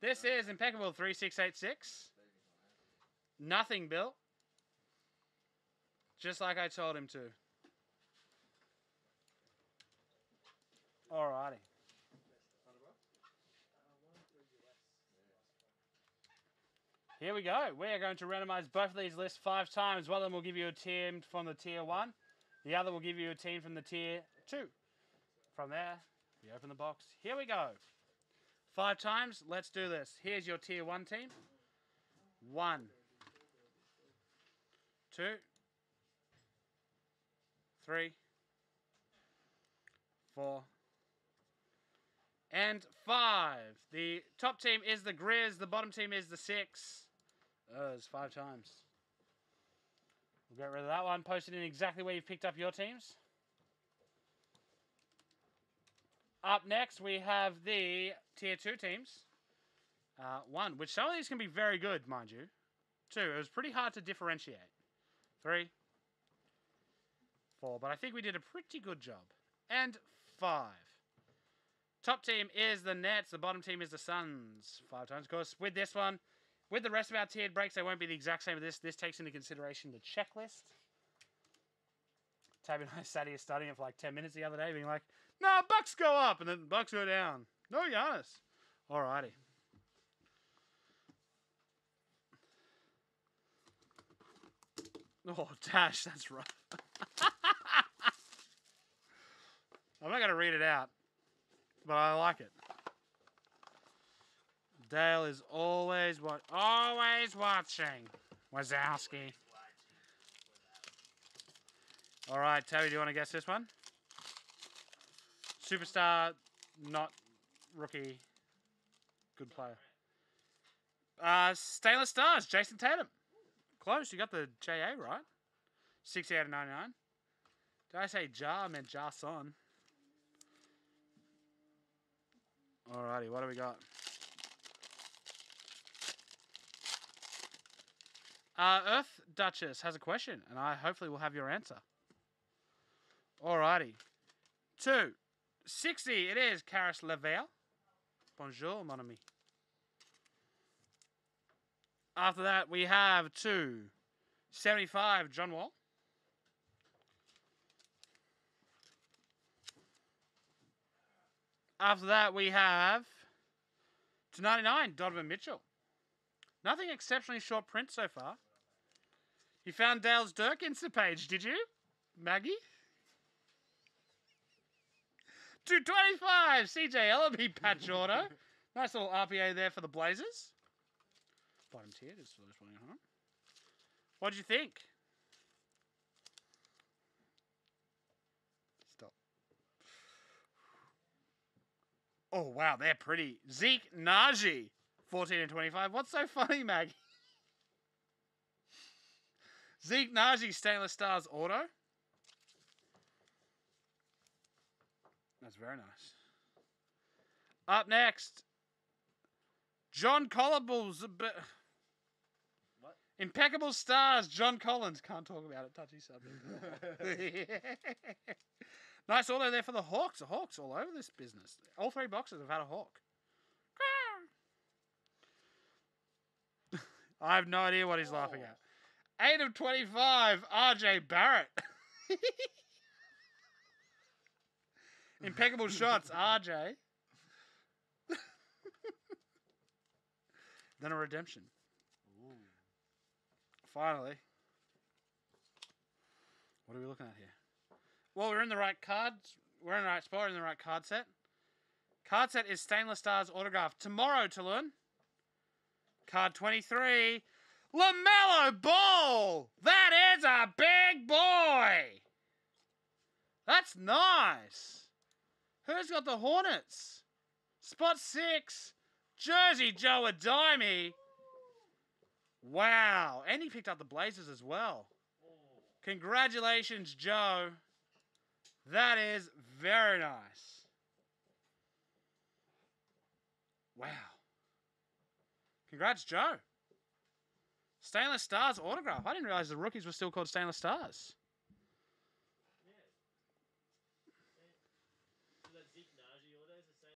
This is impeccable 3686. Nothing built. Just like I told him to. Alrighty. Here we go. We are going to randomize both of these lists five times. One of them will give you a team from the tier one. The other will give you a team from the tier two. From there, we open the box. Here we go. Five times. Let's do this. Here's your tier one team. One, two, three, four, and five. The top team is the Grizz. The bottom team is the six. Oh, it's five times. We'll get rid of that one. Post it in exactly where you've picked up your teams. Up next, we have the tier two teams. Uh, one, which some of these can be very good, mind you. Two, it was pretty hard to differentiate. Three, four, but I think we did a pretty good job. And five. Top team is the Nets. The bottom team is the Suns. Five times. Of course, with this one, with the rest of our tiered breaks, they won't be the exact same as this. This takes into consideration the checklist. Tabby and I sat here studying it for like 10 minutes the other day, being like, no, nah, Bucks go up, and then Bucks go down. No, Giannis. Alrighty. Oh, Dash, that's rough. I'm not going to read it out, but I like it. Dale is always what always watching. Wazowski. All right, Tabby, do you want to guess this one? Superstar, not rookie. Good player. Uh, Stainless Stars, Jayson Tatum. Close. You got the JA right. 60 out of 99. Did I say Ja? I meant Jason. Alrighty, what do we got? Uh, Earth Duchess has a question, and I hopefully will have your answer. Alrighty. Two. 60, it is Caris LeVert. Bonjour, mon ami. After that, we have two. 75, John Wall. After that, we have to 99, Donovan Mitchell. Nothing exceptionally short print so far. You found Dale's Dirk Insta page, did you, Maggie? 225, CJ Elleby patch auto. nice little RPA there for the Blazers. Bottom tier, just for one at home. What did you think? Stop. Oh, wow, they're pretty. Zeke Nnaji, 14 and 25. What's so funny, Maggie? Zeke Nnaji, Stainless Stars Auto. That's very nice. Up next, John Collins. What? Impeccable stars, John Collins. Can't talk about it. Touchy subject. nice auto there for the Hawks. The Hawks all over this business. All three boxes have had a Hawk. I have no idea what he's laughing at. 8 of 25, RJ Barrett. Impeccable shots, RJ. then a redemption. Ooh. Finally. What are we looking at here? Well, we're in the right cards. We're in the right spot. We're in the right card set. Card set is Stainless Stars autograph. Tomorrow, to learn. Card 23. LaMelo Ball! That is a big boy! That's nice. Who's got the Hornets? Spot six. Jersey Joe Adime. Wow. And he picked up the Blazers as well. Congratulations, Joe. That is very nice. Wow. Congrats, Joe. Stainless Stars autograph. I didn't realize the rookies were still called Stainless Stars.